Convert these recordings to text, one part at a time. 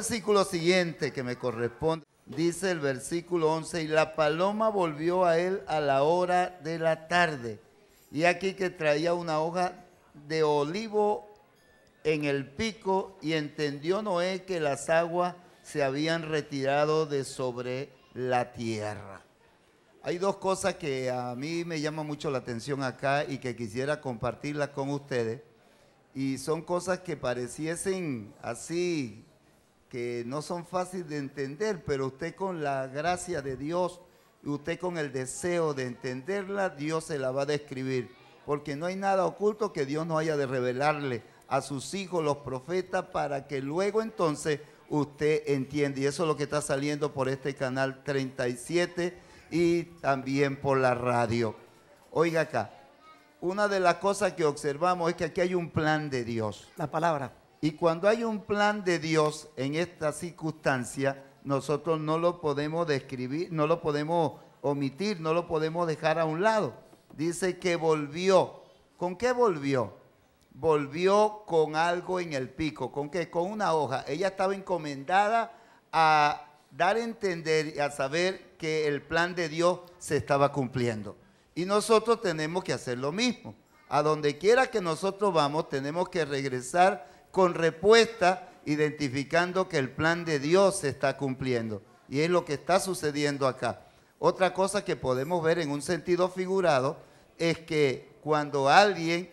versículo siguiente que me corresponde. Dice el versículo 11, y la paloma volvió a él a la hora de la tarde. Y aquí que traía una hoja de olivo en el pico y entendió Noé que las aguas se habían retirado de sobre la tierra. Hay dos cosas que a mí me llaman mucho la atención acá y que quisiera compartirlas con ustedes. Y son cosas que pareciesen así, que no son fáciles de entender, pero usted con la gracia de Dios usted con el deseo de entenderla, Dios se la va a describir. Porque no hay nada oculto que Dios no haya de revelarle a sus hijos, los profetas, para que luego entonces usted entienda. Y eso es lo que está saliendo por este canal 37 y también por la radio. Oiga acá, una de las cosas que observamos es que aquí hay un plan de Dios. La palabra. Y cuando hay un plan de Dios en esta circunstancia, nosotros no lo podemos describir, no lo podemos omitir, no lo podemos dejar a un lado. Dice que volvió. ¿Con qué volvió? volvió con algo en el pico. ¿Con qué? Con una hoja. Ella estaba encomendada a dar a entender y a saber que el plan de Dios se estaba cumpliendo. Y nosotros tenemos que hacer lo mismo. A donde quiera que nosotros vamos, tenemos que regresar con respuesta, identificando que el plan de Dios se está cumpliendo. Y es lo que está sucediendo acá. Otra cosa que podemos ver en un sentido figurado es que cuando alguien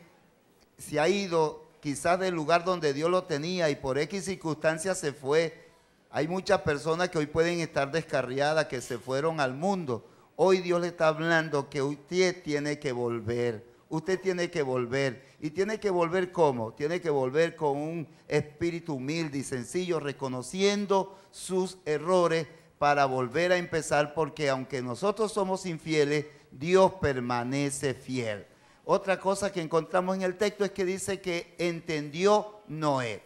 se ha ido quizás del lugar donde Dios lo tenía y por X circunstancias se fue. Hay muchas personas que hoy pueden estar descarriadas, que se fueron al mundo. Hoy Dios le está hablando que usted tiene que volver. Usted tiene que volver. ¿Y tiene que volver cómo? Tiene que volver con un espíritu humilde y sencillo, reconociendo sus errores para volver a empezar, porque aunque nosotros somos infieles, Dios permanece fiel. Otra cosa que encontramos en el texto es que dice que entendió Noé.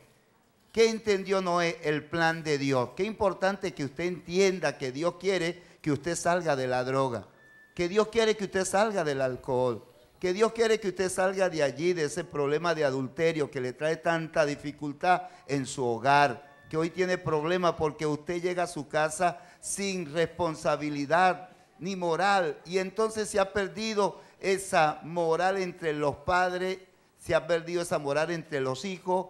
¿Qué entendió Noé? El plan de Dios. Qué importante que usted entienda que Dios quiere que usted salga de la droga, que Dios quiere que usted salga del alcohol, que Dios quiere que usted salga de allí, de ese problema de adulterio que le trae tanta dificultad en su hogar, que hoy tiene problemas porque usted llega a su casa sin responsabilidad ni moral y entonces se ha perdido esa moral entre los padres, se ha perdido esa moral entre los hijos,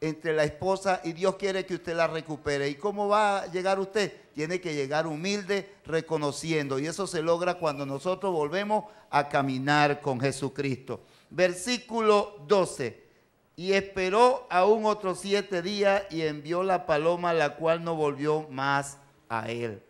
entre la esposa y Dios quiere que usted la recupere. ¿Y cómo va a llegar usted? Tiene que llegar humilde, reconociendo. Y eso se logra cuando nosotros volvemos a caminar con Jesucristo. Versículo 12. Y esperó aún otros siete días y envió la paloma, la cual no volvió más a él.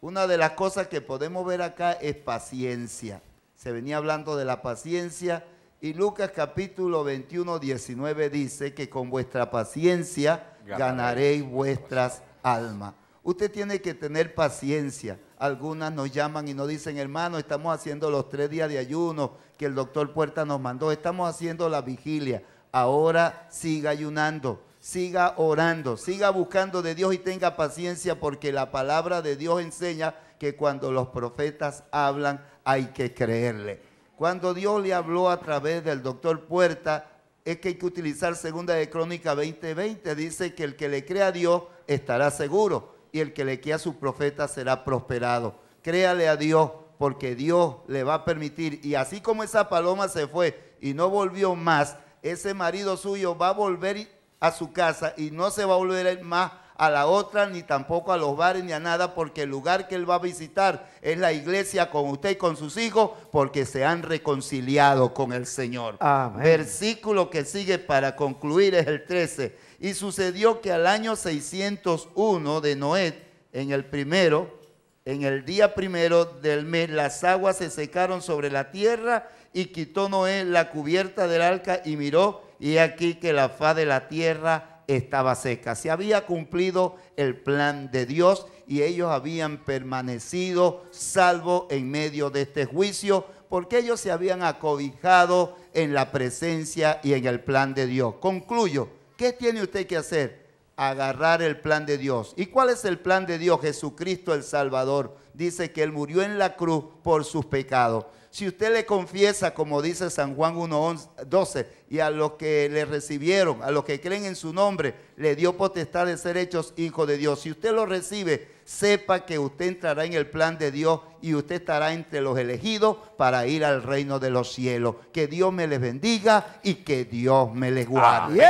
Una de las cosas que podemos ver acá es paciencia se venía hablando de la paciencia y Lucas capítulo 21, 19 dice que con vuestra paciencia ganaréis vuestras almas. Usted tiene que tener paciencia. Algunas nos llaman y nos dicen, hermano, estamos haciendo los tres días de ayuno que el doctor Puerta nos mandó, estamos haciendo la vigilia. Ahora siga ayunando, siga orando, siga buscando de Dios y tenga paciencia porque la palabra de Dios enseña que cuando los profetas hablan hay que creerle. Cuando Dios le habló a través del doctor Puerta, es que hay que utilizar segunda de Crónica 20:20. Dice que el que le crea a Dios estará seguro y el que le crea a su profeta será prosperado. Créale a Dios porque Dios le va a permitir. Y así como esa paloma se fue y no volvió más, ese marido suyo va a volver a su casa y no se va a volver más a la otra, ni tampoco a los bares, ni a nada, porque el lugar que él va a visitar es la iglesia con usted y con sus hijos, porque se han reconciliado con el Señor. Versículo que sigue para concluir es el 13. Y sucedió que al año 601 de Noé, en el primero, en el día primero del mes, las aguas se secaron sobre la tierra y quitó Noé la cubierta del arca y miró, y aquí que la faz de la tierra estaba seca. Se había cumplido el plan de Dios y ellos habían permanecido salvo en medio de este juicio porque ellos se habían acobijado en la presencia y en el plan de Dios. Concluyo, ¿qué tiene usted que hacer? Agarrar el plan de Dios. ¿Y cuál es el plan de Dios? Jesucristo el Salvador. Dice que Él murió en la cruz por sus pecados. Si usted le confiesa, como dice San Juan 1.12, y a los que le recibieron, a los que creen en su nombre, le dio potestad de ser hechos hijos de Dios. Si usted lo recibe, sepa que usted entrará en el plan de Dios y usted estará entre los elegidos para ir al reino de los cielos. Que Dios me les bendiga y que Dios me les guarde.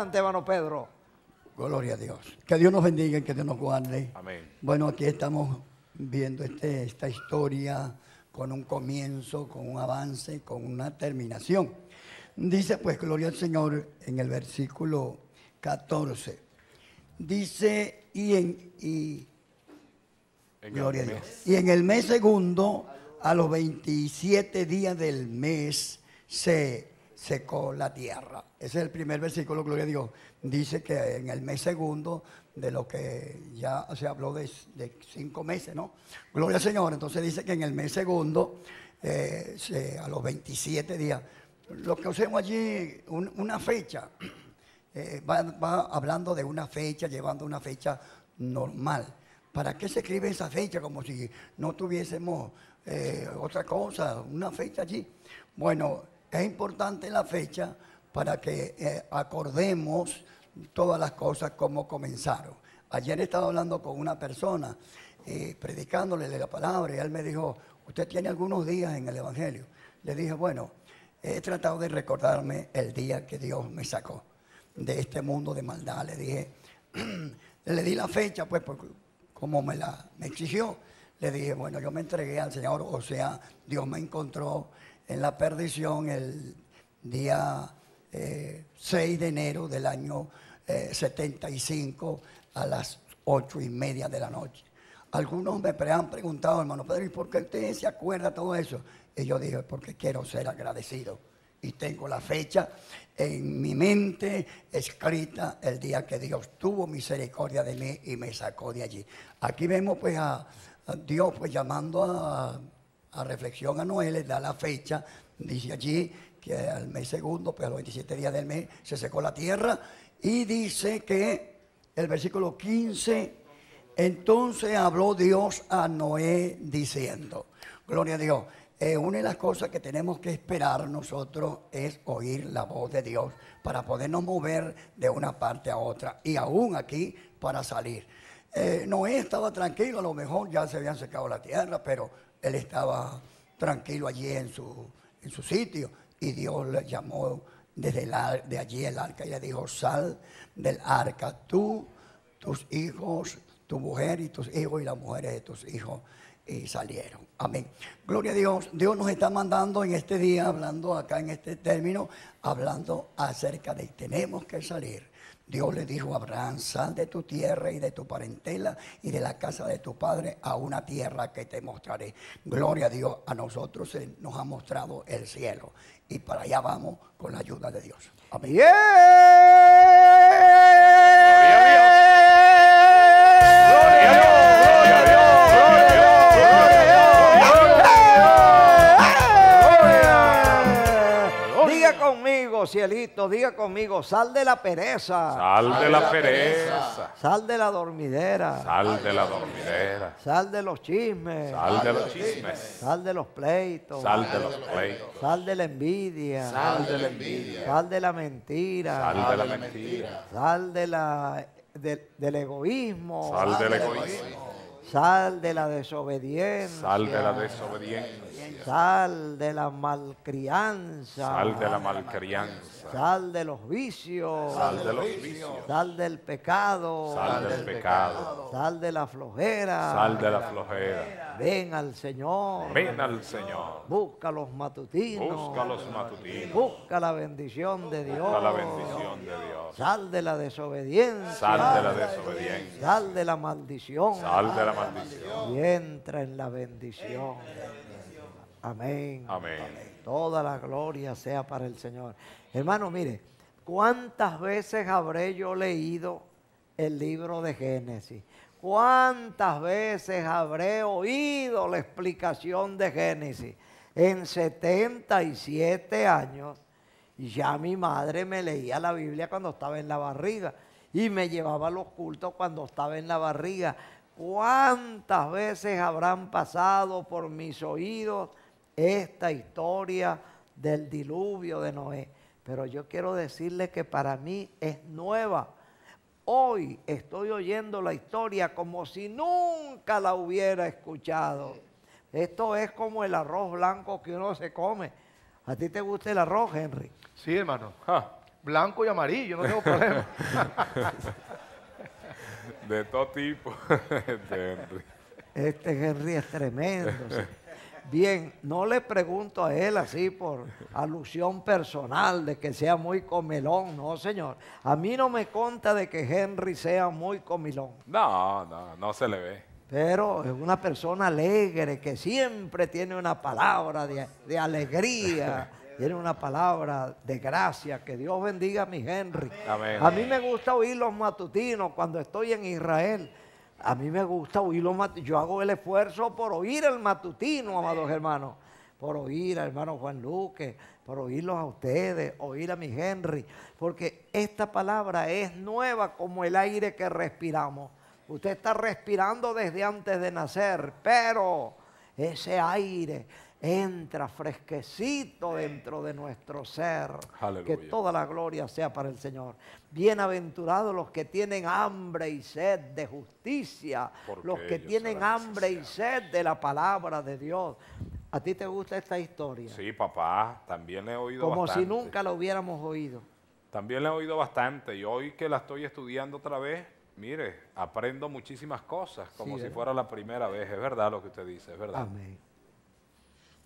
Adelante, hermano Pedro. Gloria a Dios. Que Dios nos bendiga y que Dios nos guarde. Amén. Bueno, aquí estamos viendo este, esta historia con un comienzo, con un avance, con una terminación. Dice pues, gloria al Señor, en el versículo 14. Dice, y en, y, En el gloria a mes. Dios. Y en el mes segundo, a los 27 días del mes, se secó la tierra. Ese es el primer versículo, gloria a Dios. Dice que en el mes segundo, de lo que ya se habló de, cinco meses, ¿no? Gloria al Señor. Entonces dice que en el mes segundo, eh, a los 27 días, lo que hacemos allí, un- una fecha, eh, va, va hablando de una fecha, llevando una fecha normal. ¿Para qué se escribe esa fecha como si no tuviésemos eh, otra cosa, una fecha allí? Bueno, es importante la fecha para que eh, acordemos todas las cosas como comenzaron. Ayer estaba hablando con una persona, eh, predicándole la palabra, y él me dijo, usted tiene algunos días en el Evangelio. Le dije, bueno, he tratado de recordarme el día que Dios me sacó de este mundo de maldad. Le dije, le di la fecha, pues, porque como me la me exigió. Le dije, bueno, yo me entregué al Señor, o sea, Dios me encontró en la perdición el día eh, 6 de enero del año eh, 75 a las ocho y media de la noche. Algunos me han preguntado, hermano Pedro, ¿y por qué usted se acuerda todo eso? Y yo dije, porque quiero ser agradecido. Y tengo la fecha en mi mente escrita el día que Dios tuvo misericordia de mí y me sacó de allí. Aquí vemos pues a, a Dios pues llamando a, a reflexión a Noé, le da la fecha, dice allí que al mes segundo, pues a los 27 días del mes, se secó la tierra y dice que el versículo 15, entonces habló Dios a Noé diciendo, gloria a Dios, eh, una de las cosas que tenemos que esperar nosotros es oír la voz de Dios para podernos mover de una parte a otra y aún aquí para salir. Eh, Noé estaba tranquilo, a lo mejor ya se habían secado la tierra, pero él estaba tranquilo allí en su, en su sitio y Dios le llamó desde el de allí el arca y le dijo, sal del arca, tú, tus hijos, tu mujer y tus hijos y las mujeres de tus hijos y salieron. Amén. Gloria a Dios. Dios nos está mandando en este día, hablando acá en este término, hablando acerca de tenemos que salir. Dios le dijo a Abraham, sal de tu tierra y de tu parentela y de la casa de tu padre a una tierra que te mostraré. Gloria a Dios, a nosotros nos ha mostrado el cielo y para allá vamos con la ayuda de Dios. Amén. Conmigo, cielito, diga conmigo, sal de la pereza, Sal de la pereza. sal de la dormidera, Sal de la dormidera. sal de los chismes, Sal de los chismes. sal de los pleitos, Sal de los pleitos. sal de la envidia, Sal de la envidia. sal de la mentira, Sal de la mentira. sal de la, de- del egoísmo, Sal del egoísmo. Sal de la desobediencia, Sal de la desobediencia. sal de la malcrianza, Sal de la malcrianza. sal de los vicios, Sal de los vicios. sal del pecado, Sal del pecado. sal de la flojera. Sal de la flojera. Ven al Señor, Ven al Señor. busca los matutinos, Busca los matutinos. busca la bendición de Dios, Busca la bendición de Dios. sal de la desobediencia, Sal de la desobediencia. sal de la maldición Sal de la maldición. y entra en la bendición. Amén. Amén. Toda la gloria sea para el Señor. Hermano, mire, ¿cuántas veces habré yo leído el libro de Génesis? ¿Cuántas veces habré oído la explicación de Génesis? En 77 años Ya mi madre me leía la Biblia cuando estaba en la barriga y me llevaba a los cultos cuando estaba en la barriga. ¿Cuántas veces habrán pasado por mis oídos esta historia del diluvio de Noé? Pero yo quiero decirle que para mí es nueva. Hoy estoy oyendo la historia como si nunca la hubiera escuchado. Esto es como el arroz blanco que uno se come. ¿A ti te gusta el arroz, Henry? Sí, hermano. Blanco y amarillo, no tengo problema. De todo tipo. De Henry. Este Henry es tremendo. sí. Bien, no le pregunto a él así por alusión personal de que sea muy comelón, no señor. A mí no me conta de que Henry sea muy comilón, No, no, no se le ve. pero es una persona alegre que siempre tiene una palabra de, de alegría, tiene una palabra de gracia. Que Dios bendiga a mi Henry. Amén. A mí me gusta oír los matutinos cuando estoy en Israel. A mí me gusta oír los matutinos. Yo hago el esfuerzo por oír el matutino, amados hermanos. Por oír al hermano Juan Luque, por oírlos a ustedes, oír a mi Henry. Porque esta palabra es nueva como el aire que respiramos. Usted está respirando desde antes de nacer, pero ese aire entra fresquecito dentro de nuestro ser. Aleluya. Que toda la gloria sea para el Señor. Bienaventurados los que tienen hambre y sed de justicia, Porque los que tienen hambre y sed de la palabra de Dios. ¿A ti te gusta esta historia? Sí, papá, también le he oído Como bastante. si nunca la hubiéramos oído. También le he oído bastante y hoy que la estoy estudiando otra vez, mire, aprendo muchísimas cosas, como Sí, si ¿verdad? fuera la primera vez. Es verdad lo que usted dice, es verdad. Amén.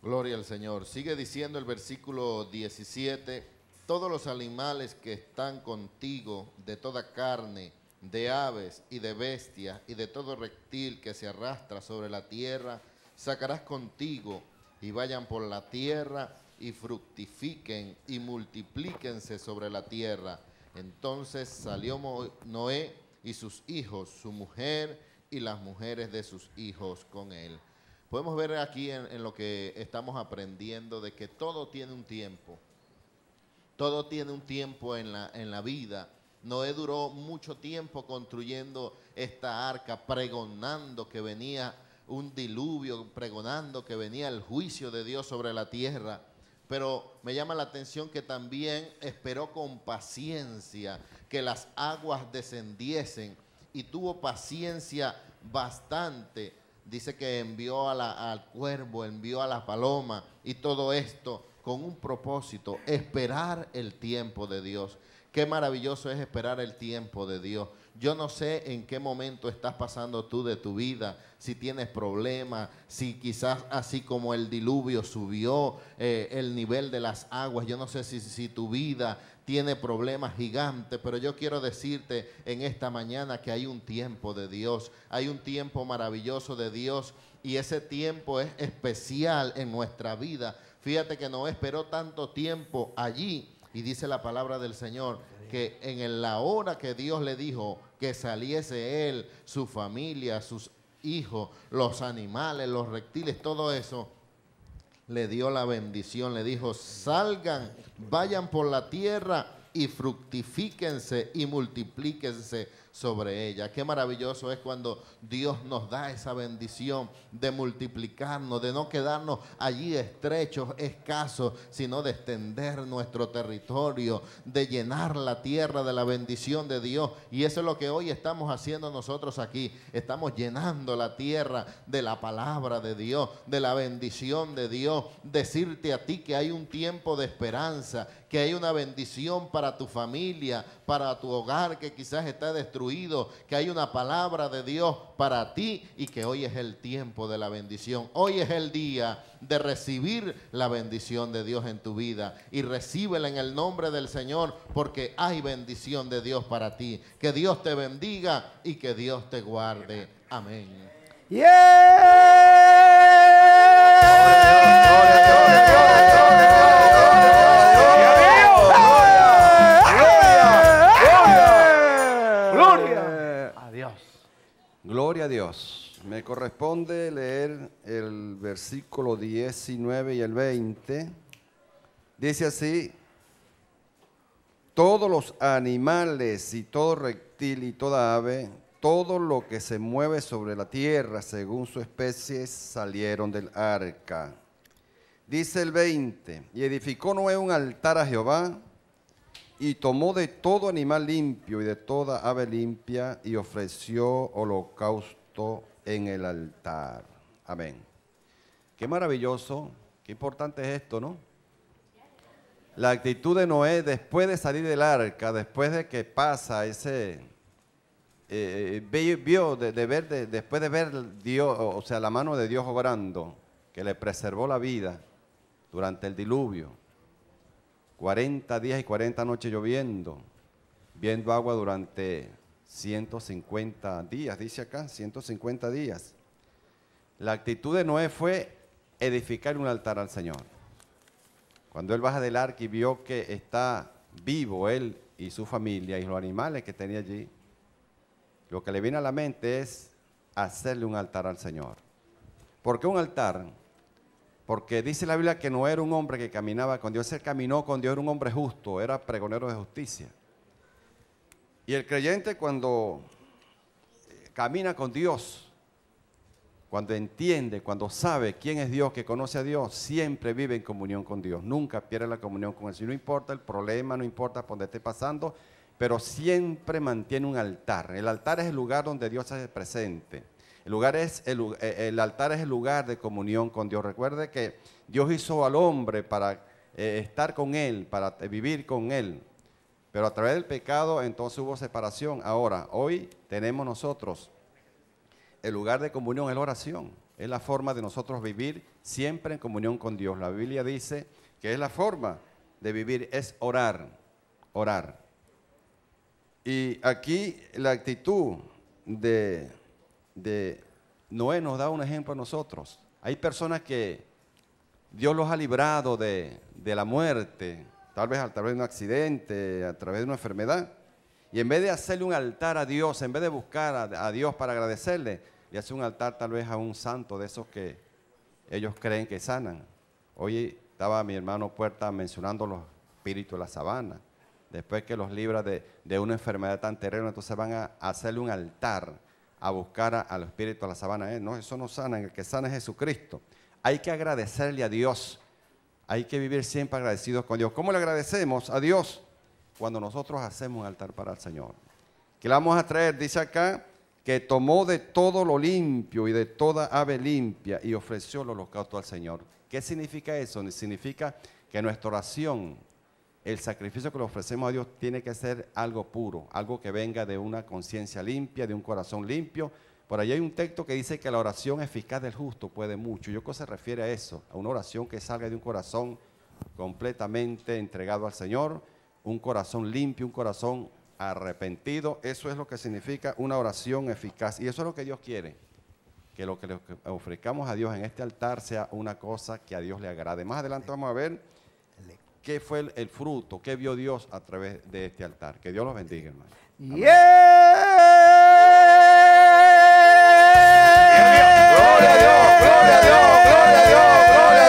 Gloria al Señor. Sigue diciendo el versículo 17, todos los animales que están contigo, de toda carne, de aves y de bestias y de todo reptil que se arrastra sobre la tierra, sacarás contigo y vayan por la tierra y fructifiquen y multiplíquense sobre la tierra. Entonces salió Noé y sus hijos, su mujer y las mujeres de sus hijos con él. Podemos ver aquí en, lo que estamos aprendiendo de que todo tiene un tiempo. Todo tiene un tiempo en la, en la vida. Noé duró mucho tiempo construyendo esta arca, pregonando que venía un diluvio, pregonando que venía el juicio de Dios sobre la tierra. Pero me llama la atención que también esperó con paciencia que las aguas descendiesen y tuvo paciencia bastante. Dice que envió al cuervo, envió a la paloma y todo esto con un propósito, esperar el tiempo de Dios. Qué maravilloso es esperar el tiempo de Dios. Yo no sé en qué momento estás pasando tú de tu vida, si tienes problemas, si quizás así como el diluvio subió eh, el nivel de las aguas, yo no sé si, si tu vida tiene problemas gigantes, pero yo quiero decirte en esta mañana que hay un tiempo de Dios, hay un tiempo maravilloso de Dios y ese tiempo es especial en nuestra vida. Fíjate que no esperó tanto tiempo allí y dice la palabra del Señor que en la hora que Dios le dijo que saliese él, su familia, sus hijos, los animales, los reptiles, todo eso, le dio la bendición, le dijo, salgan, vayan por la tierra y fructifíquense y multiplíquense sobre ella. Qué maravilloso es cuando Dios nos da esa bendición de multiplicarnos, de no quedarnos allí estrechos, escasos, sino de extender nuestro territorio, de llenar la tierra de la bendición de Dios. Y eso es lo que hoy estamos haciendo nosotros aquí. Estamos llenando la tierra de la palabra de Dios, de la bendición de Dios. Decirte a ti que hay un tiempo de esperanza, que hay una bendición para tu familia, para tu hogar que quizás está destruido, que hay una palabra de Dios para ti y que hoy es el tiempo de la bendición. Hoy es el día de recibir la bendición de Dios en tu vida y recíbela en el nombre del Señor porque hay bendición de Dios para ti. Que Dios te bendiga y que Dios te guarde. Amén. Gloria a Dios. Me corresponde leer el versículo 19 y el 20. Dice así, todos los animales y todo reptil y toda ave, todo lo que se mueve sobre la tierra según su especie, salieron del arca. Dice el 20, y edificó Noé un altar a Jehová, y tomó de todo animal limpio y de toda ave limpia, y ofreció holocausto en el altar. Amén. Qué maravilloso, qué importante es esto, ¿no? La actitud de Noé después de salir del arca, después de que pasa ese, eh, ve- vio, de, de ver, de- después de ver Dios, o sea, la mano de Dios obrando, que le preservó la vida durante el diluvio, 40 días y 40 noches lloviendo, viendo agua durante 150 días, dice acá, 150 días. La actitud de Noé fue edificar un altar al Señor. Cuando él baja del arca y vio que está vivo él y su familia y los animales que tenía allí, lo que le viene a la mente es hacerle un altar al Señor. ¿Por qué un altar? Porque dice la Biblia que no era un hombre que caminaba con Dios, él caminó con Dios, era un hombre justo, era pregonero de justicia. Y el creyente cuando eh, camina con Dios, cuando entiende, cuando sabe quién es Dios, que conoce a Dios, siempre vive en comunión con Dios. Nunca pierde la comunión con Él. Si no importa el problema, no importa por dónde esté pasando, pero siempre mantiene un altar. El altar es el lugar donde Dios se presente. El, lugar es eh, el altar es el lugar de comunión con Dios. Recuerde que Dios hizo al hombre para eh, estar con Él, para vivir con Él. Pero a través del pecado entonces hubo separación. Ahora, hoy tenemos nosotros el lugar de comunión es la oración. Es la forma de nosotros vivir siempre en comunión con Dios. La Biblia dice que es la forma de vivir, es orar, orar. Y aquí la actitud de, de Noé nos da un ejemplo a nosotros. Hay personas que Dios los ha librado de, de la muerte, tal vez a través de un accidente, a través de una enfermedad. Y en vez de hacerle un altar a Dios, en vez de buscar a, Dios para agradecerle, le hace un altar tal vez a un santo de esos que ellos creen que sanan. Hoy estaba mi hermano Puerta mencionando los espíritus de la sabana. Después que los libra de, de una enfermedad tan terrible, entonces van a hacerle un altar a buscar a- al espíritu de la sabana. Eh, no, eso no sana, el que sana es Jesucristo. Hay que agradecerle a Dios. Hay que vivir siempre agradecidos con Dios. ¿Cómo le agradecemos a Dios? Cuando nosotros hacemos un altar para el Señor. Que le vamos a traer, dice acá, que tomó de todo lo limpio y de toda ave limpia y ofreció el holocausto al Señor. ¿Qué significa eso? Significa que nuestra oración, el sacrificio que le ofrecemos a Dios tiene que ser algo puro, algo que venga de una conciencia limpia, de un corazón limpio. Por ahí hay un texto que dice que la oración eficaz del justo puede mucho. ¿Yo qué se refiere a eso? A una oración que salga de un corazón completamente entregado al Señor, un corazón limpio, un corazón arrepentido. Eso es lo que significa una oración eficaz. Y eso es lo que Dios quiere. Que lo que le ofrezcamos a Dios en este altar sea una cosa que a Dios le agrade. Más adelante vamos a ver qué fue el, fruto, qué vio Dios a través de este altar. Que Dios los bendiga, hermano. Gloria a Dios, gloria a Dios, gloria a Dios, gloria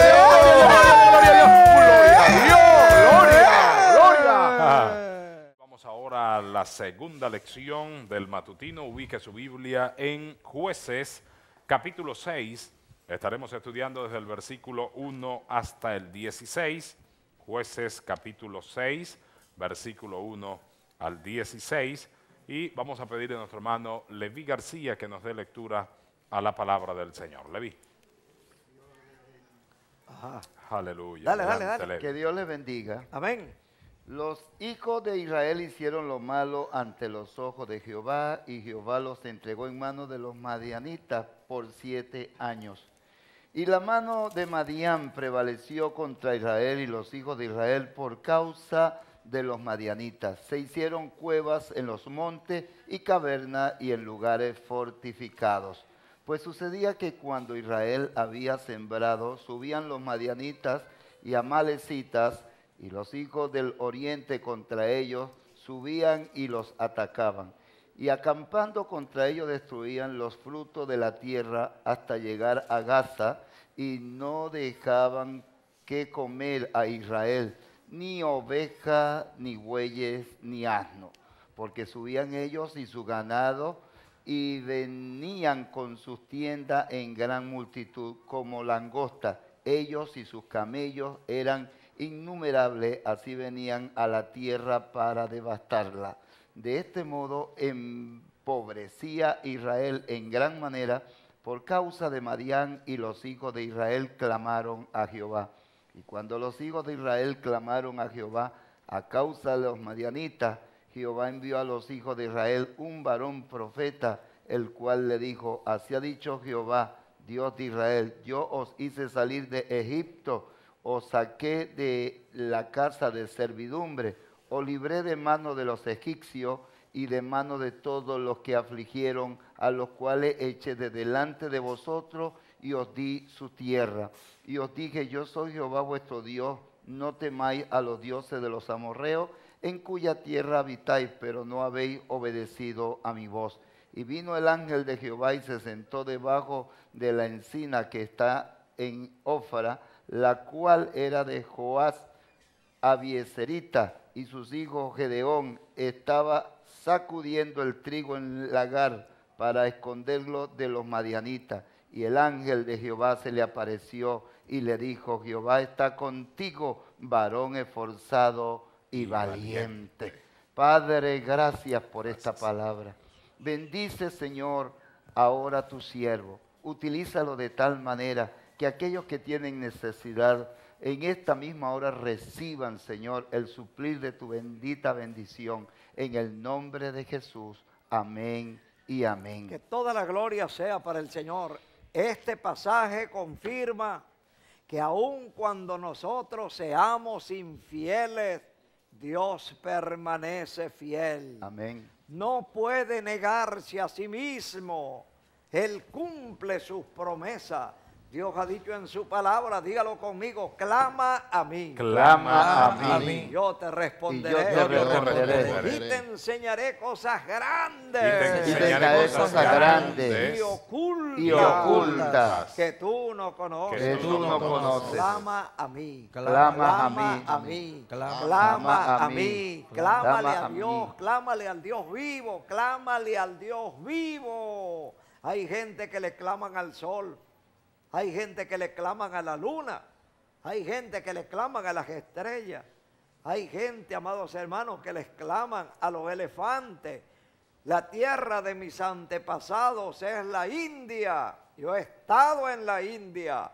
a Dios, ahora la segunda lección del matutino. Ubique su Biblia en Jueces, capítulo 6. Estaremos estudiando desde el versículo 1 hasta el 16. Jueces, capítulo 6, versículo 1 al 16. Y vamos a pedirle a nuestro hermano Levi García que nos dé lectura a la palabra del Señor. Levi. Aleluya. Dale, dale, dale. Levi. Que Dios les bendiga. Amén. Los hijos de Israel hicieron lo malo ante los ojos de Jehová y Jehová los entregó en manos de los madianitas por siete años. Y la mano de Madián prevaleció contra Israel y los hijos de Israel por causa de los madianitas. Se hicieron cuevas en los montes y cavernas y en lugares fortificados. Pues sucedía que cuando Israel había sembrado, subían los madianitas y amalecitas y los hijos del oriente contra ellos subían y los atacaban. Y acampando contra ellos destruían los frutos de la tierra hasta llegar a Gaza y no dejaban que comer a Israel, ni oveja, ni bueyes, ni asno, porque subían ellos y su ganado y venían con sus tiendas en gran multitud como langosta. Ellos y sus camellos eran innumerables, así venían a la tierra para devastarla. De este modo empobrecía Israel en gran manera por causa de Madián y los hijos de Israel clamaron a Jehová. Y cuando los hijos de Israel clamaron a Jehová a causa de los madianitas, Jehová envió a los hijos de Israel un varón profeta, el cual le dijo, así ha dicho Jehová, Dios de Israel, yo os hice salir de Egipto, os saqué de la casa de servidumbre, os libré de mano de los egipcios y de mano de todos los que afligieron, a los cuales eché de delante de vosotros y os di su tierra. Y os dije, yo soy Jehová vuestro Dios, no temáis a los dioses de los amorreos, en cuya tierra habitáis, pero no habéis obedecido a mi voz. Y vino el ángel de Jehová y se sentó debajo de la encina que está en Ófara, la cual era de Joás Abieserita, y sus hijos Gedeón estaba sacudiendo el trigo en el lagar para esconderlo de los madianitas. Y el ángel de Jehová se le apareció y le dijo, Jehová está contigo, varón esforzado y, Y valiente. valiente. Padre, gracias por esta palabra. Bendice, Señor, ahora tu siervo. Utilízalo de tal manera que aquellos que tienen necesidad en esta misma hora reciban, Señor, el suplir de tu bendita bendición. En el nombre de Jesús. Amén y amén. Que toda la gloria sea para el Señor. Este pasaje confirma que aun cuando nosotros seamos infieles, Dios permanece fiel. Amén. No puede negarse a sí mismo. Él cumple sus promesas. Dios ha dicho en su palabra, dígalo conmigo, clama a mí. Clama a mí. Yo te responderé. Y yo te responderé. Y te enseñaré cosas grandes. Y te Y te enseñaré cosas cosas grandes grandes y ocultas, y ocultas que tú no conoces. que tú no conoces. Clama a mí. Clama a mí. a mí. Clama a mí. Clámale a Dios. Clámale al Dios vivo. Clámale al Dios vivo. Hay gente que le claman al sol. Hay gente que le claman a la luna. Hay gente que le claman a las estrellas. Hay gente, amados hermanos, que les claman a los elefantes. La tierra de mis antepasados es la India. Yo he estado en la India.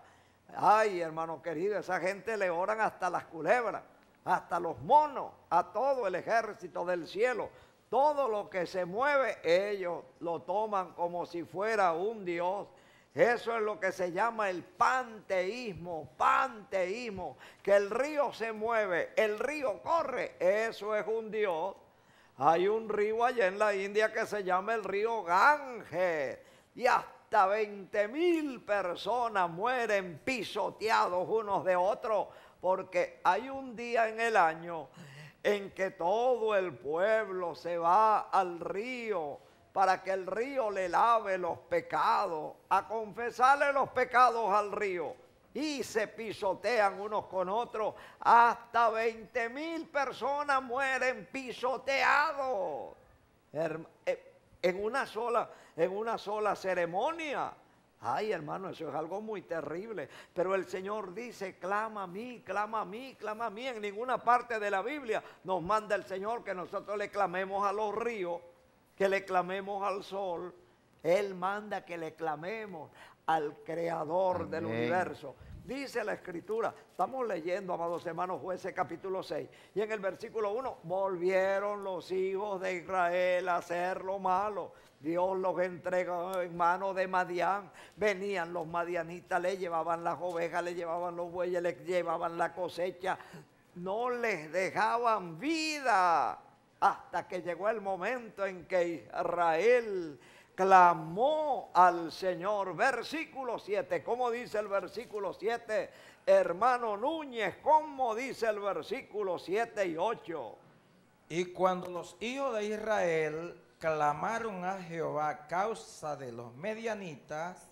Ay, hermano querido, esa gente le oran hasta las culebras, hasta los monos, a todo el ejército del cielo. Todo lo que se mueve, ellos lo toman como si fuera un Dios. Eso es lo que se llama el panteísmo, panteísmo, que el río se mueve, el río corre, eso es un Dios. Hay un río allá en la India que se llama el río Ganges y hasta 20 mil personas mueren pisoteados unos de otros porque hay un día en el año en que todo el pueblo se va al río para que el río le lave los pecados, a confesarle los pecados al río. Y se pisotean unos con otros. Hasta 20 mil personas mueren pisoteados. Eh, En una sola, en una sola ceremonia. Ay, hermano, eso es algo muy terrible. Pero el Señor dice, clama a mí, clama a mí, clama a mí. En ninguna parte de la Biblia nos manda el Señor que nosotros le clamemos a los ríos, que le clamemos al sol. Él manda que le clamemos al creador del universo. Dice la escritura, estamos leyendo, amados hermanos, jueces capítulo 6, y en el versículo 1, volvieron los hijos de Israel a hacer lo malo. Dios los entregó en manos de Madián. Venían los madianitas, le llevaban las ovejas, le llevaban los bueyes, le llevaban la cosecha. No les dejaban vida hasta que llegó el momento en que Israel clamó al Señor. Versículo 7, ¿cómo dice el versículo 7? Hermano Núñez, ¿cómo dice el versículo 7 y 8? Y cuando los hijos de Israel clamaron a Jehová a causa de los medianitas,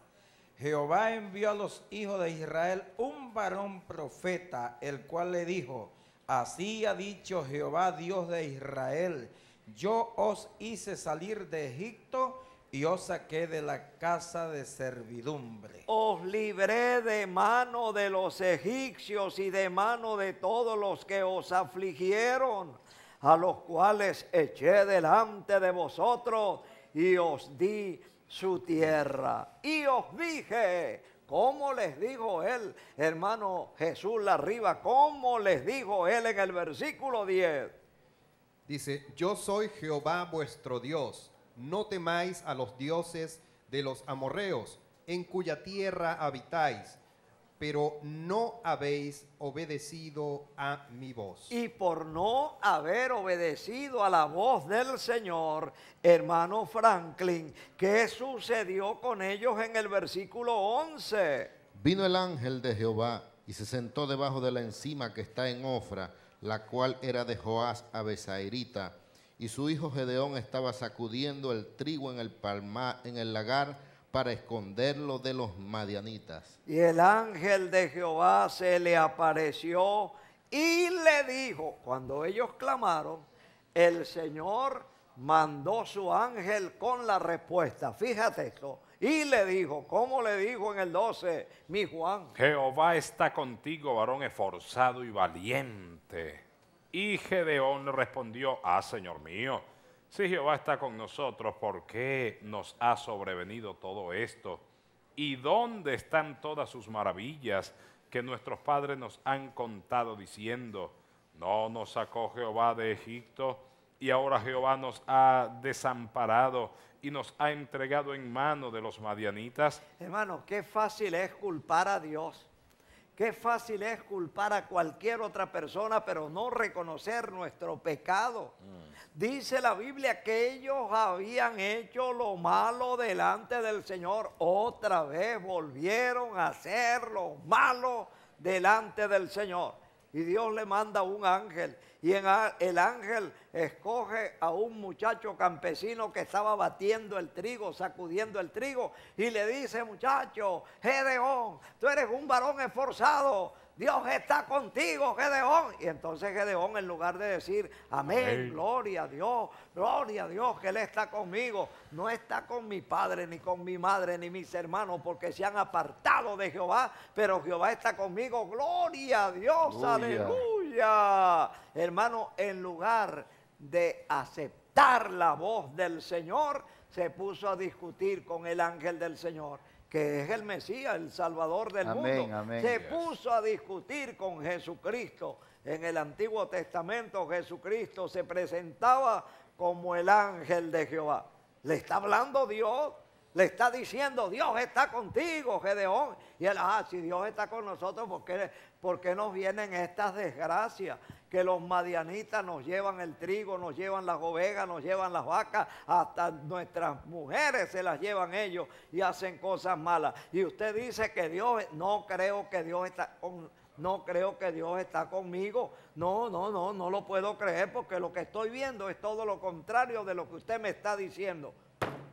Jehová envió a los hijos de Israel un varón profeta, el cual le dijo, Así ha dicho Jehová Dios de Israel, yo os hice salir de Egipto y os saqué de la casa de servidumbre. Os libré de mano de los egipcios y de mano de todos los que os afligieron, a los cuales eché delante de vosotros y os di su tierra. Y os dije, ¿cómo les dijo él, hermano Jesús la arriba? ¿Cómo les dijo él en el versículo 10? Dice, yo soy Jehová vuestro Dios, no temáis a los dioses de los amorreos, en cuya tierra habitáis, pero no habéis obedecido a mi voz. Y por no haber obedecido a la voz del Señor, hermano Franklin, ¿qué sucedió con ellos en el versículo 11? Vino el ángel de Jehová y se sentó debajo de la encima que está en Ofra, la cual era de Joás Abesairita. Y su hijo Gedeón estaba sacudiendo el trigo en el, palma, en el lagar para esconderlo de los madianitas. Y el ángel de Jehová se le apareció y le dijo, cuando ellos clamaron, el Señor mandó su ángel con la respuesta. Fíjate esto. Y le dijo, ¿cómo le dijo en el 12, mi Juan? Jehová está contigo, varón esforzado y valiente. Y Gedeón le respondió, ah, Señor mío, si Jehová está con nosotros, ¿por qué nos ha sobrevenido todo esto? ¿Y dónde están todas sus maravillas que nuestros padres nos han contado diciendo, no nos sacó Jehová de Egipto y ahora Jehová nos ha desamparado y nos ha entregado en mano de los madianitas? Hermano, qué fácil es culpar a Dios. Qué fácil es culpar a cualquier otra persona, pero no reconocer nuestro pecado. Dice la Biblia que ellos habían hecho lo malo delante del Señor. Otra vez volvieron a hacer lo malo delante del Señor. Y Dios le manda un ángel. Y el ángel escoge a un muchacho campesino que estaba batiendo el trigo, sacudiendo el trigo. Y le dice, muchacho, Gedeón, tú eres un varón esforzado. Dios está contigo, Gedeón. Y entonces Gedeón, en lugar de decir, amén, Amén. gloria a Dios, gloria a Dios, que Él está conmigo, no está con mi padre, ni con mi madre, ni mis hermanos, porque se han apartado de Jehová, pero Jehová está conmigo, gloria a Dios, aleluya. Hermano, en lugar de aceptar la voz del Señor, se puso a discutir con el ángel del Señor que es el Mesías, el Salvador del Amén, mundo. amén. Se puso a discutir con Jesucristo. En el Antiguo Testamento Jesucristo se presentaba como el ángel de Jehová. Le está hablando Dios, le está diciendo, Dios está contigo, Gedeón. Y él, ah, si Dios está con nosotros, ¿por qué, por qué nos vienen estas desgracias? Que los madianitas nos llevan el trigo, nos llevan las ovejas, nos llevan las vacas, hasta nuestras mujeres se las llevan ellos y hacen cosas malas. Y usted dice que Dios, no creo que Dios está con, no creo que Dios está conmigo. No, no, no, no lo puedo creer porque lo que estoy viendo es todo lo contrario de lo que usted me está diciendo.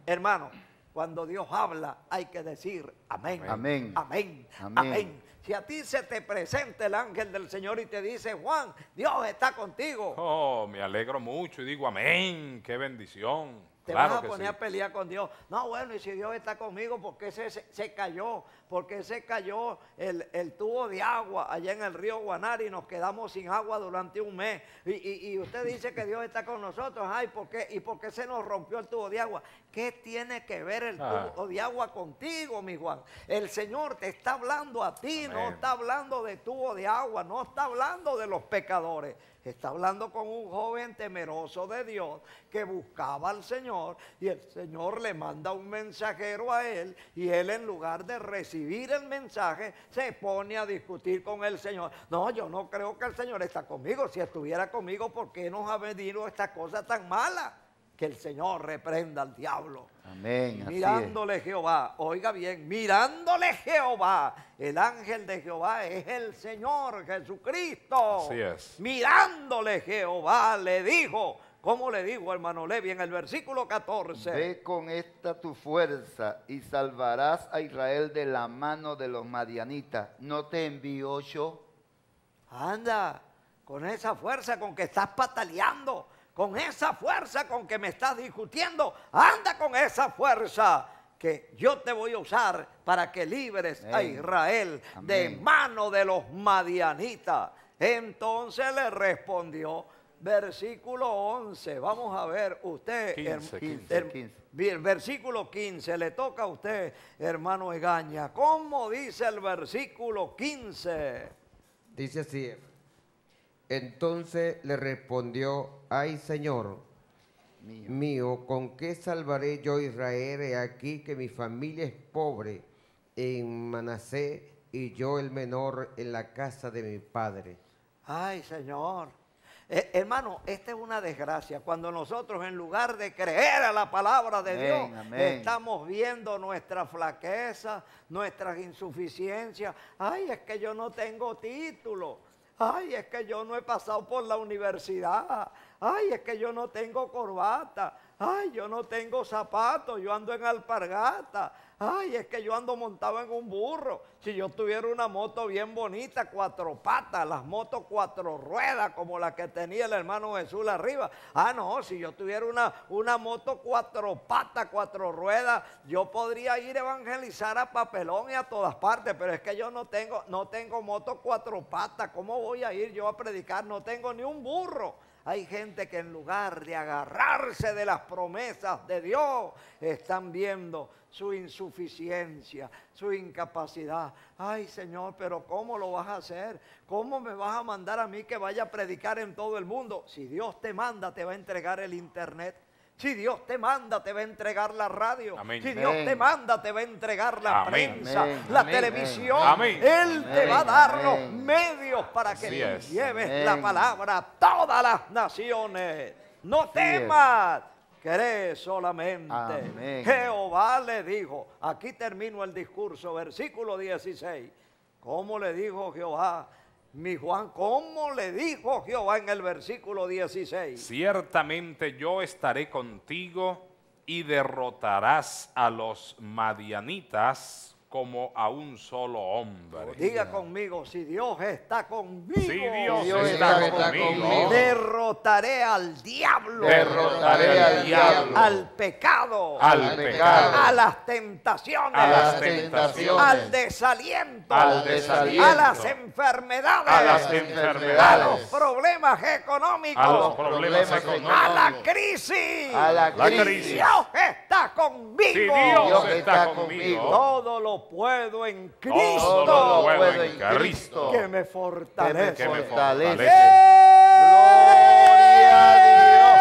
Hermano, cuando Dios habla hay que decir amén. Amén. Amén. Amén. Amén. Si a ti se te presenta el ángel del Señor y te dice, Juan, Dios está contigo. Oh, me alegro mucho y digo amén, qué bendición. Te claro vas a poner sí. a pelear con Dios. No, bueno, y si Dios está conmigo, ¿por qué se, se, se cayó? ¿Por qué se cayó el, el tubo de agua allá en el río Guanari y nos quedamos sin agua durante un mes? Y, y- y usted dice que Dios está con nosotros. Ay, ¿por qué? ¿Y por qué se nos rompió el tubo de agua? ¿Qué tiene que ver el Ah. tubo de agua contigo, mi Juan? El Señor te está hablando a ti, no está hablando de tubo de agua, no está hablando de los pecadores. Está hablando con un joven temeroso de Dios que buscaba al Señor y el Señor le manda un mensajero a él y él en lugar de recibir el mensaje se pone a discutir con el Señor. No, yo no creo que el Señor está conmigo. Si estuviera conmigo, ¿por qué nos ha venido esta cosa tan mala? Que el Señor reprenda al diablo. Amén. así es. Mirándole Jehová, oiga bien, mirándole Jehová, el ángel de Jehová es el Señor Jesucristo. Así es. Mirándole Jehová le dijo, ¿cómo le dijo hermano Levi en el versículo 14? Ve con esta tu fuerza y salvarás a Israel de la mano de los madianitas. ¿No te envió yo? Anda, con esa fuerza con que estás pataleando, con esa fuerza con que me estás discutiendo, anda con esa fuerza que yo te voy a usar para que libres a Amén. Israel de mano de los madianitas. Entonces le respondió, versículo 11, vamos a ver, usted, 15, herm- 15, herm- 15. Bien, versículo 15, le toca a usted, hermano Egaña. ¿Cómo dice el versículo 15? Dice así. Entonces le respondió, ay Señor Mío. mío, ¿con qué salvaré yo a Israel? He aquí que mi familia es pobre en Manasés y yo el menor en la casa de mi padre. Ay, Señor. Eh, hermano, esta es una desgracia. Cuando nosotros en lugar de creer a la palabra de Amén, Dios, amén. estamos viendo nuestra flaqueza, nuestras insuficiencias. Ay, es que yo no tengo título. Ay, es que yo no he pasado por la universidad. Ay, es que yo no tengo corbata. Ay, yo no tengo zapatos, yo ando en alpargata. Ay, es que yo ando montado en un burro. Si yo tuviera una moto bien bonita, cuatro patas, las motos cuatro ruedas, como la que tenía el hermano Jesús arriba. Ah, no, si yo tuviera una, una moto cuatro patas, cuatro ruedas, yo podría ir a evangelizar a Papelón y a todas partes, pero es que yo no tengo, no tengo moto cuatro patas. ¿Cómo voy a ir yo a predicar? No tengo ni un burro. Hay gente que en lugar de agarrarse de las promesas de Dios, están viendo su insuficiencia, su incapacidad. Ay Señor, pero ¿cómo lo vas a hacer? ¿Cómo me vas a mandar a mí que vaya a predicar en todo el mundo? Si Dios te manda, te va a entregar el internet. Si Dios te manda, te va a entregar la radio. Amén. Si Dios Amén. te manda, te va a entregar la Amén. prensa, Amén. la Amén. televisión. Amén. Él te va a Amén. dar los medios para que lleves Amén. la palabra a todas las naciones. No temas, cree solamente. Amén. Jehová le dijo, aquí termino el discurso, versículo 16. ¿Cómo le dijo Jehová? Mi Juan, ¿cómo le dijo Jehová en el versículo 16? Ciertamente yo estaré contigo y derrotarás a los madianitas como a un solo hombre. Diga conmigo, si Dios está conmigo, Si Dios, Dios está, está conmigo, conmigo. derrotaré al diablo, derrotaré al diablo, al pecado, al pecado, a las tentaciones, a las tentaciones, al desaliento, al desaliento, a las enfermedades, a las a los enfermedades, problemas económicos, a los problemas económicos. a la crisis. A la crisis. Dios está conmigo. Si Dios Dios está conmigo. Todo lo puedo en todo Cristo lo puedo puedo en en Cristo que me fortalece. que me fortalece. Gloria a Dios.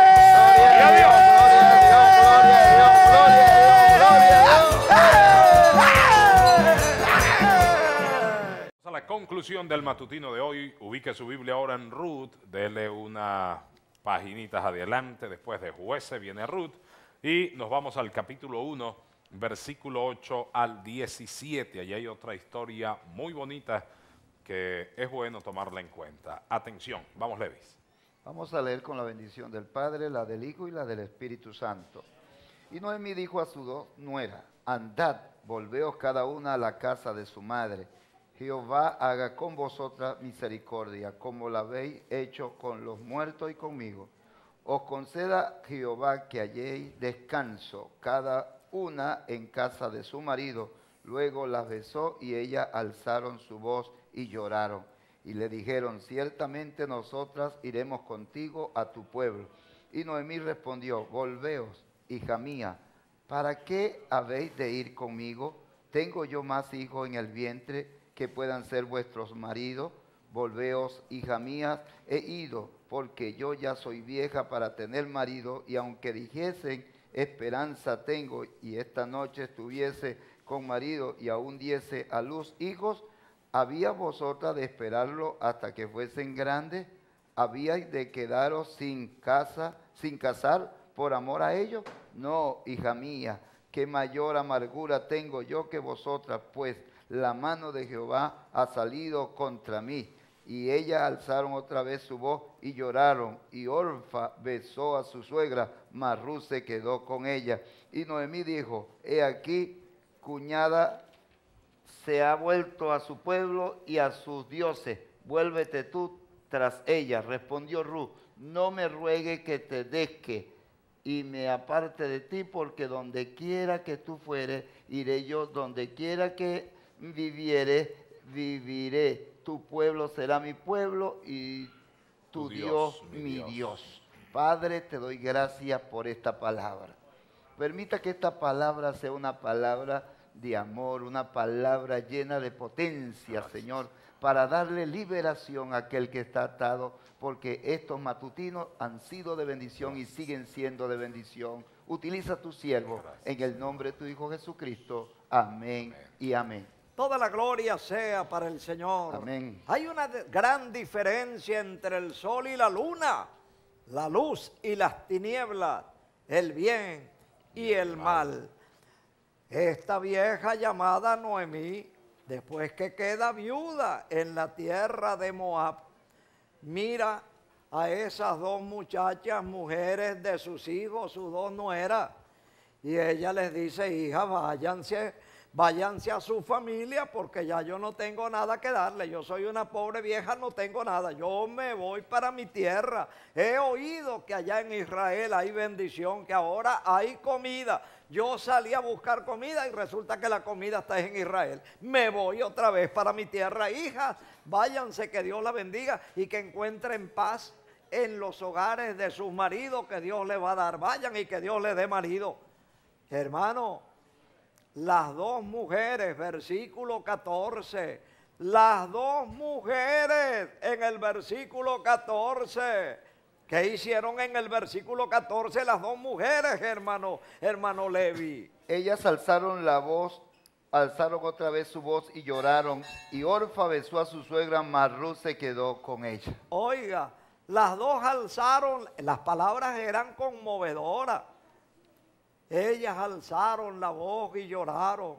Gloria a Dios. Gloria a Dios. Gloria a Dios. Gloria a Dios. Vamos a la conclusión del matutino de hoy. Ubique su Biblia ahora en Ruth. Dele unas paginitas adelante. Después de jueces viene Ruth. Y nos vamos al capítulo 1, versículo 8 al 17. Allí hay otra historia muy bonita que es bueno tomarla en cuenta. Atención, vamos Levis. Vamos a leer con la bendición del Padre, la del Hijo y la del Espíritu Santo. Y Noemí dijo a su dos nuera, andad, volveos cada una a la casa de su madre. Jehová haga con vosotras misericordia, como la habéis hecho con los muertos y conmigo. Os conceda Jehová que halléis descanso, cada una en casa de su marido. Luego las besó y ellas alzaron su voz y lloraron. Y le dijeron, ciertamente nosotras iremos contigo a tu pueblo. Y Noemí respondió, volveos, hija mía, ¿para qué habéis de ir conmigo? ¿Tengo yo más hijos en el vientre que puedan ser vuestros maridos? Volveos, hija mía, he ido, porque yo ya soy vieja para tener marido, y aunque dijesen, esperanza tengo, y esta noche estuviese con marido y aún diese a luz hijos, ¿había vosotras de esperarlo hasta que fuesen grandes? ¿Habíais de quedaros sin casa, sin casar por amor a ellos? No, hija mía, qué mayor amargura tengo yo que vosotras, pues la mano de Jehová ha salido contra mí. Y ellas alzaron otra vez su voz y lloraron. Y Orfa besó a su suegra, mas Ruth se quedó con ella. Y Noemí dijo, he aquí, cuñada se ha vuelto a su pueblo y a sus dioses. Vuélvete tú tras ella. Respondió Ruth, no me ruegue que te deje y me aparte de ti, porque donde quiera que tú fueres, iré yo, donde quiera que viviere, viviré. Tu pueblo será mi pueblo y tu, Tu Dios, Dios, mi Dios. Dios. Padre, te doy gracias por esta palabra. Permita que esta palabra sea una palabra de amor, una palabra llena de potencia, Señor, para darle liberación a aquel que está atado, porque estos matutinos han sido de bendición y siguen siendo de bendición. Utiliza tu siervo en el nombre de tu Hijo Jesucristo. Amén y amén. Toda la gloria sea para el Señor. Amén. Hay una gran diferencia entre el sol y la luna, la luz y las tinieblas, el bien y el mal. Esta vieja llamada Noemí, después que queda viuda en la tierra de Moab, mira a esas dos muchachas, mujeres de sus hijos, sus dos nueras, y ella les dice, hija, váyanse, váyanse a su familia porque ya yo no tengo nada que darle. Yo soy una pobre vieja, no tengo nada. Yo me voy para mi tierra. He oído que allá en Israel hay bendición, que ahora hay comida. Yo salí a buscar comida y resulta que la comida está en Israel. Me voy otra vez para mi tierra. Hijas, váyanse, que Dios la bendiga y que encuentren paz en los hogares de sus maridos que Dios le va a dar. Vayan y que Dios le dé marido. Hermano, las dos mujeres, versículo 14. Las dos mujeres en el versículo 14. ¿Qué hicieron en el versículo 14 las dos mujeres, hermano, hermano Levi? Ellas alzaron la voz, alzaron otra vez su voz y lloraron. Y Orfa besó a su suegra, mas Ruth se quedó con ella. Oiga, las dos alzaron, las palabras eran conmovedoras. Ellas alzaron la voz y lloraron.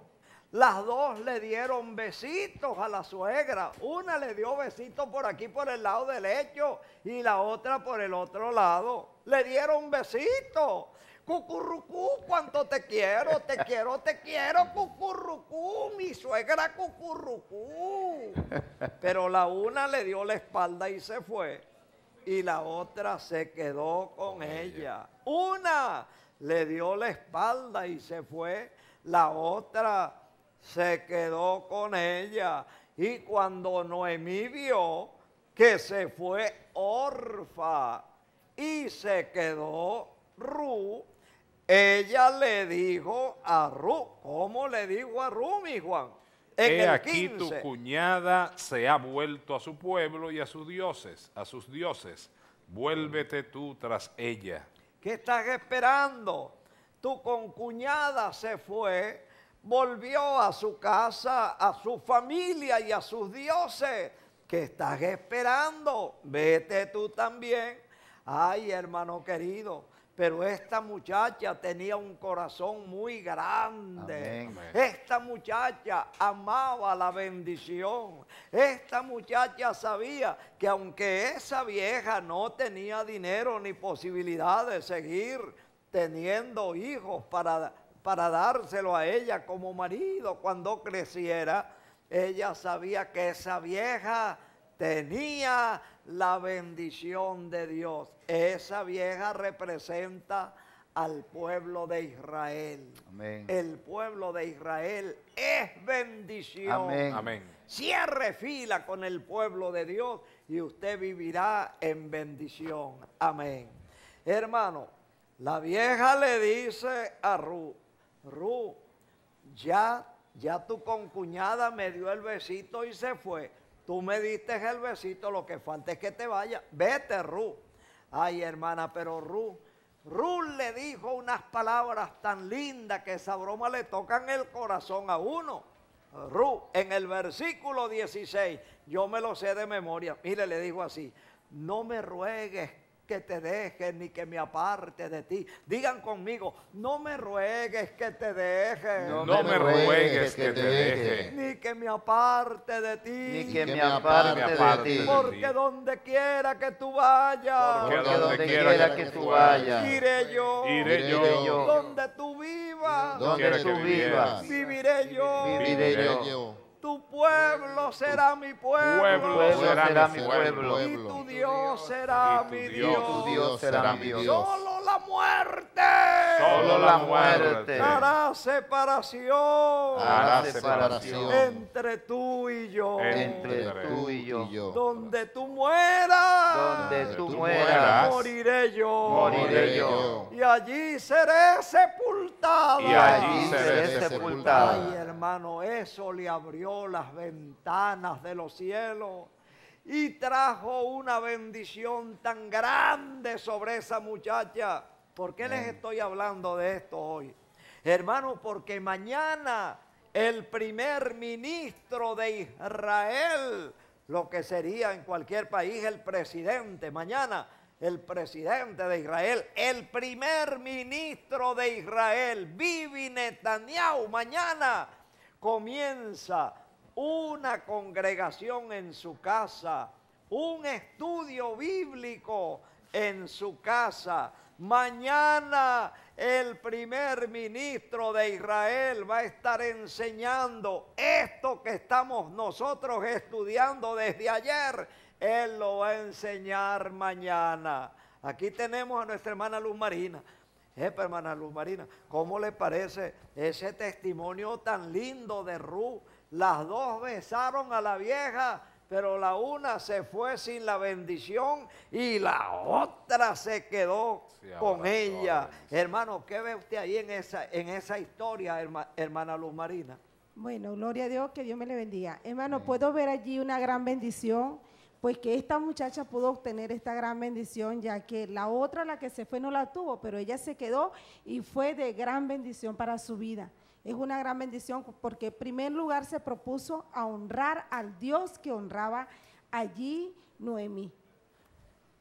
Las dos le dieron besitos a la suegra. Una le dio besitos por aquí, por el lado del lecho, y la otra por el otro lado. Le dieron besitos. Cucurrucú, cuánto te quiero, te quiero, te quiero, cucurrucú, mi suegra cucurrucú. Pero la una le dio la espalda y se fue, y la otra se quedó con ella. Una le dio la espalda y se fue, la otra se quedó con ella. Y cuando Noemí vio que se fue Orfa y se quedó Ru, ella le dijo a Ru, ¿cómo le dijo a Ru, mi Juan? En He el aquí 15. tu cuñada se ha vuelto a su pueblo y a sus dioses, a sus dioses. Vuélvete tú tras ella. ¿Qué estás esperando? Tu concuñada se fue, volvió a su casa, a su familia y a sus dioses. ¿Qué estás esperando? Vete tú también. Ay, hermano querido, pero esta muchacha tenía un corazón muy grande. Amén. Esta muchacha amaba la bendición. Esta muchacha sabía que aunque esa vieja no tenía dinero ni posibilidad de seguir teniendo hijos para, para dárselo a ella como marido cuando creciera, ella sabía que esa vieja tenía la bendición de Dios. Esa vieja representa al pueblo de Israel. Amén. El pueblo de Israel es bendición. Amén. Amén. Cierre fila con el pueblo de Dios y usted vivirá en bendición. Amén. Hermano, la vieja le dice a Ru, Ru, ya, ya tu concuñada me dio el besito y se fue. Tú me diste el besito, lo que falta es que te vaya. Vete, Ru. Ay, hermana, pero Ru, Ru le dijo unas palabras tan lindas que esa broma le tocan el corazón a uno. Ru, en el versículo 16, yo me lo sé de memoria. Mire, le dijo así, no me ruegues que te deje ni que me aparte de ti. Digan conmigo, no me ruegues que te deje, No No me me ruegues ruegues que que te te deje. deje. ni que me aparte de ti. Ni que que me me aparte aparte de ti. Porque donde quiera que tú vayas, Porque Porque donde quiera que tú vayas, iré yo. Iré yo. yo. Donde tú vivas, Donde tú que vivas, viviré yo. viviré yo. Tu pueblo será mi pueblo. Pueblo Pueblo será mi pueblo. Y tu Dios será mi Dios, Dios. Tu Dios será mi Dios. Solo la muerte Solo la muerte hará separación hará Hará separación entre tú y yo. entre tú y yo. Donde tú mueras, Donde tú tú mueras, mueras, moriré yo. moriré yo. Y allí seré sepultado. Y allí seré seré Ay, sepultado. hermano, eso le abrió las ventanas de los cielos y trajo una bendición tan grande sobre esa muchacha. ¿Por qué les estoy hablando de esto hoy? Hermano, porque mañana el primer ministro de Israel, lo que sería en cualquier país el presidente, mañana el presidente de Israel, el primer ministro de Israel, Bibi Netanyahu, mañana comienza una congregación en su casa, un estudio bíblico en su casa. Mañana el primer ministro de Israel va a estar enseñando esto que estamos nosotros estudiando desde ayer. Él lo va a enseñar mañana. Aquí tenemos a nuestra hermana Luz Marina. Epa, hermana Luz Marina, ¿cómo le parece ese testimonio tan lindo de Ruth? Las dos besaron a la vieja, pero la una se fue sin la bendición y la otra se quedó con ella. Hermano, ¿qué ve usted ahí en esa, en esa historia, herma- hermana Luz Marina? Bueno, gloria a Dios, que Dios me le bendiga. Hermano, puedo ver allí una gran bendición, pues que esta muchacha pudo obtener esta gran bendición, ya que la otra, la que se fue, no la tuvo, pero ella se quedó y fue de gran bendición para su vida. Es una gran bendición porque en primer lugar se propuso a honrar al Dios que honraba allí Noemí.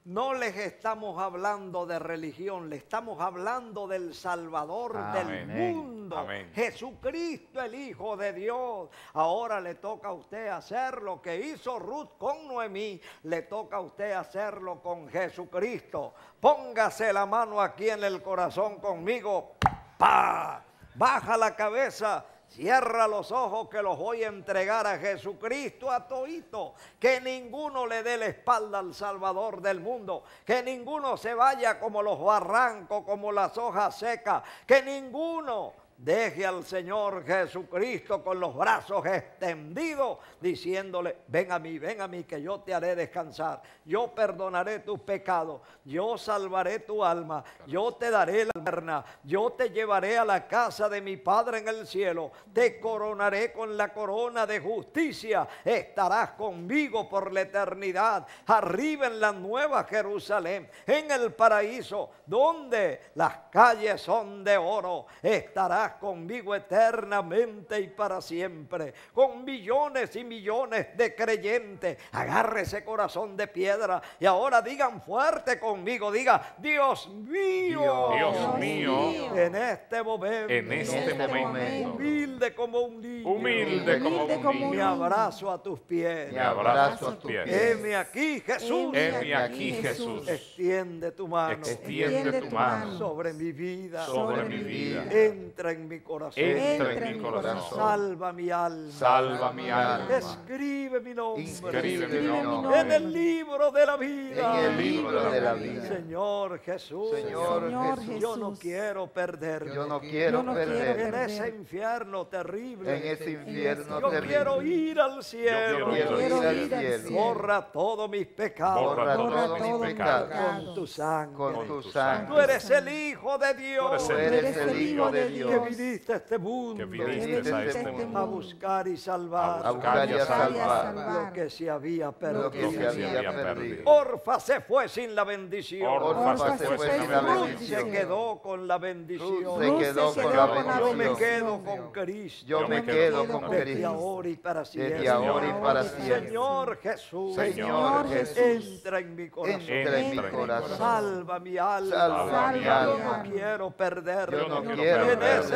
No les estamos hablando de religión, le estamos hablando del Salvador Amén. del mundo, Amén. Jesucristo el Hijo de Dios. Ahora le toca a usted hacer lo que hizo Ruth con Noemí, le toca a usted hacerlo con Jesucristo. Póngase la mano aquí en el corazón conmigo, ¡pa! Baja la cabeza. Cierra los ojos que los voy a entregar a Jesucristo a toito. Que ninguno le dé la espalda al Salvador del mundo. Que ninguno se vaya como los barrancos, como las hojas secas. Que ninguno deje al Señor Jesucristo con los brazos extendidos, diciéndole, ven a mí, ven a mí, que yo te haré descansar. Yo perdonaré tus pecados. Yo salvaré tu alma. Yo te daré la eterna. Yo te llevaré a la casa de mi Padre en el cielo. Te coronaré con la corona de justicia. Estarás conmigo por la eternidad. Arriba en la nueva Jerusalén, en el paraíso, donde las calles son de oro. Estarás conmigo eternamente y para siempre. Con millones y millones de creyentes. Agarre ese corazón de piedra. Y ahora digan fuerte conmigo. Diga, Dios mío. Dios mío. En este momento. En este momento. Humilde como un niño. Humilde como Humilde un como niño. un Me abrazo a tus pies. Me abrazo a tus pies. Heme aquí, Jesús. Heme aquí, Jesús. Extiende tu mano Extiende tu mano sobre mi vida. sobre mi vida. Entra en mi corazón. Entra en mi corazón. Salva mi alma. Salva mi alma. Escribe mi nombre. Escribe mi nombre. En el libro de la vida. En el libro de la vida. Señor Jesús. Señor Señor Jesús. Yo no quiero perder. Yo no quiero Yo no quiero perder en ese infierno terrible. en ese infierno Yo terrible. quiero ir al cielo. Yo Quiero ir Quiero al ir al cielo. Borra todos mis pecados Borra Borra todos mis todos mis pecados. con tu sangre. Con tu sangre. Tú eres el Hijo de Dios Tú eres el Hijo de Dios. Viniste a este mundo Que viniste a este este a mundo. buscar y salvar A buscar y a salvar lo que se había lo perdido. que se había perdido. Orfa se fue sin la bendición. Orfa se fue sin la bendición. se quedó con la bendición. Se quedó con la Yo me quedo con Cristo. Yo me quedo con con desde Cristo. ahora y para siempre. Desde ahora y para siempre. Señor Jesús, Señor Jesús. entra en mi corazón. Entra en mi Entra en mi corazón. Salva mi alma. Salva mi Yo no quiero perder. Yo no quiero quiero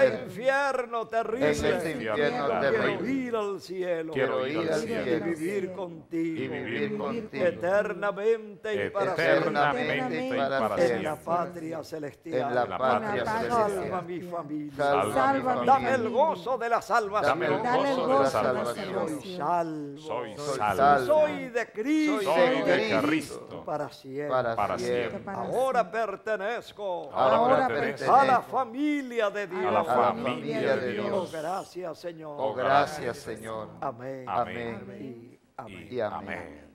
infierno terrible. En ese infierno quiero terrible. ir al cielo. Quiero ir al y cielo. vivir contigo. Y vivir contigo. Eternamente y para siempre. Eternamente y para En la patria celestial. En la patria Salva mi familia. Salva Dame el familia. gozo de la salvación. Dame el Dale el gozo de la gozo de la salvación. Soy salvo. Soy salvo. de Cristo. Soy de Cristo. Cristo. Para siempre. Para, pertenezco Ahora pertenezco a la familia de Dios. Familia de Dios. Oh, gracias, Señor. Oh, gracias, Señor. Amén. Amén. Y amén. Y amén.